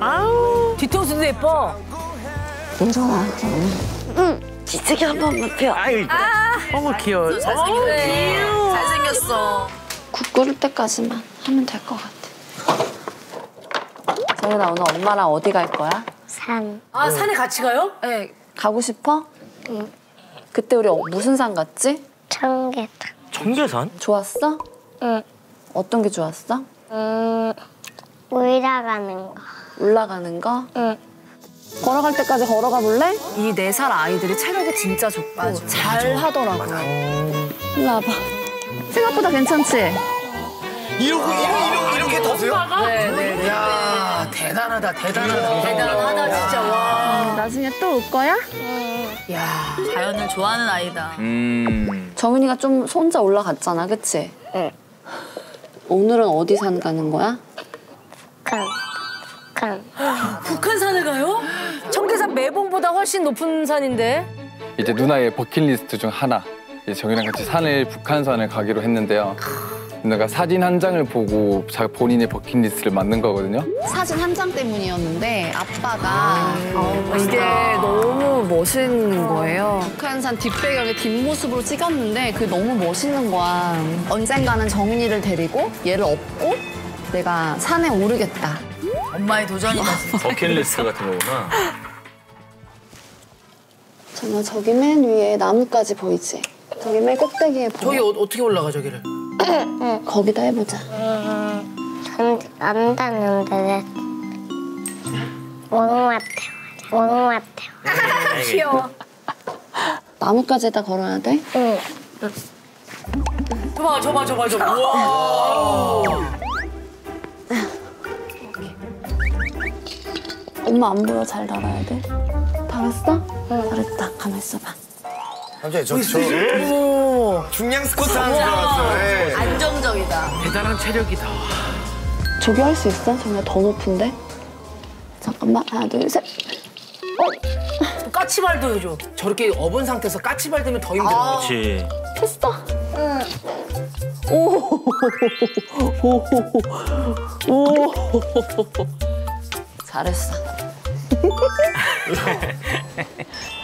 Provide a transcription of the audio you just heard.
아우 뒤통수도 예뻐. 괜찮아. 지치기 한 번만 펴. 아유, 너무 귀여워. 잘생겼네. 잘생겼어. 국 끓을 때까지만 하면 될 것 같아. 정연아 오늘 엄마랑 어디 갈 거야? 산. 아 산에 같이 가요? 네. 가고 싶어? 응. 그때 우리 어- 무슨 산 갔지? 청계산. 청계산? 좋았어? 응. 어떤 게 좋았어? 음, 올라가는 거. 올라가는 거? 응. 걸어갈 때까지 걸어가 볼래? 이 네 살 아이들이 체력이 진짜 좋고 잘 하더라고요. 일로 와봐. 생각보다 괜찮지? 이러고 이렇게 이렇게 더세요? 네네. 야 대단하다, 대단하다. 대단하다 진짜 와. 나중에 또 올 거야? 야. 자연을 좋아하는 아이다. 음. 정윤이가 좀 혼자 올라갔잖아, 그치? 응. 오늘은 어디 산 가는 거야? 북한. 북한. 북한 산을 가요? 청계산 매봉보다 훨씬 높은 산인데. 이제 누나의 버킷리스트 중 하나. 이제 정이랑 같이 산을 북한산을 가기로 했는데요. 누나가 사진 한 장을 보고 자 본인의 버킷리스트를 만든 거거든요. 사진 한 장 때문이었는데 아빠가 이게 너무 멋있는 거예요. 북한산 뒷배경에 뒷모습으로 찍었는데 그게 너무 멋있는 거야. 언젠가는 정윤이를 데리고 얘를 업고 내가 산에 오르겠다. 엄마의 도전이다. 버킷리스트 같은 거구나. 정말 저기 맨 위에 나무까지 보이지? 저기 맨 꼭대기에 보여. 저기 어, 어떻게 올라가 저기를? 거기다 해보자. 안, 안 닿는데. 오르막 태워. 오르막 태워. 귀여워. 나무까지다 걸어야 돼? 응. 저봐 저봐 저봐 저봐. 우와. 엄마 안 보여 잘 달아야 돼. 달았어? 잘했다. 가만 있어봐. 갑자기 저, 저 중량 스쿼트 하는 줄 알았어요. 예. 안정적이다. 대단한 체력이다. 저기 할 수 있어? 정말 더 높은데? 잠깐만 하나 둘 셋. 까치발도 해줘. 저렇게 업은 상태에서 까치발 되면 더 힘들어. 그렇지. 됐어. 오. 오. 오. 잘했어.